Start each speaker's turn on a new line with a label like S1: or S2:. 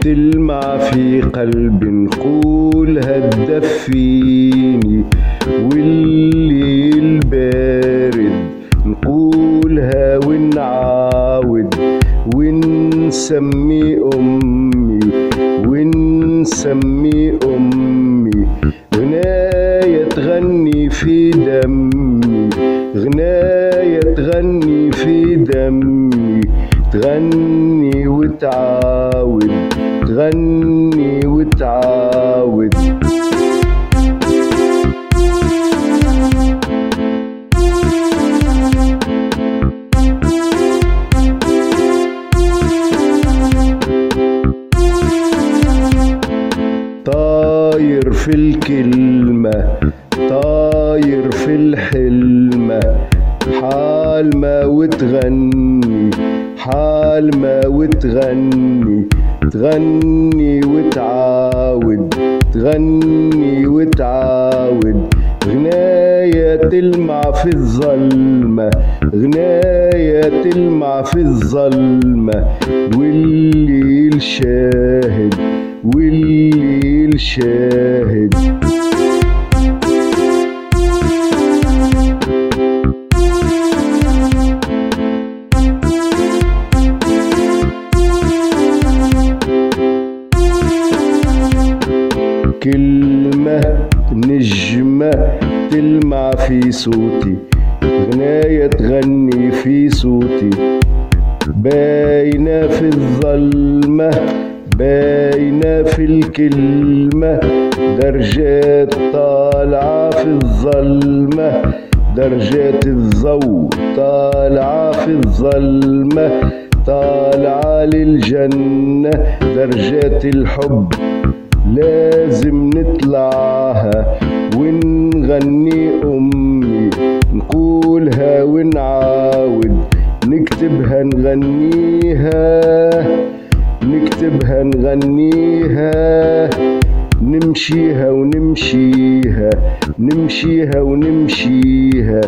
S1: تلمع في قلبي نقولها تدفيني والليل بارد نقولها ونعاود ونسمي أمي ونسمي أمي غناية تغني في دمي غناية تغني في دمي تغني وتعاود تغني وتعاود. طاير في الكلمة طاير في الحلمة حال ما وتغني. حال ما وتغني تغني وتعاود تغني وتعاود. غناية تلمع في الظلمة غناية تلمع في الظلمة. والليل شاهد والليل شاهد كلمة نجمة تلمع في صوتي. غناية تغني في صوتي. باينة في الظلمة باينة في الكلمة. درجات طالعة في الظلمة درجات الضوء طالعة في الظلمة. طالعة للجنة درجات الحب لازم نطلعها. ونغني أمي نقولها ونعاود. نكتبها نغنيها نكتبها نغنيها. نمشيها ونمشيها نمشيها ونمشيها.